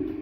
うん。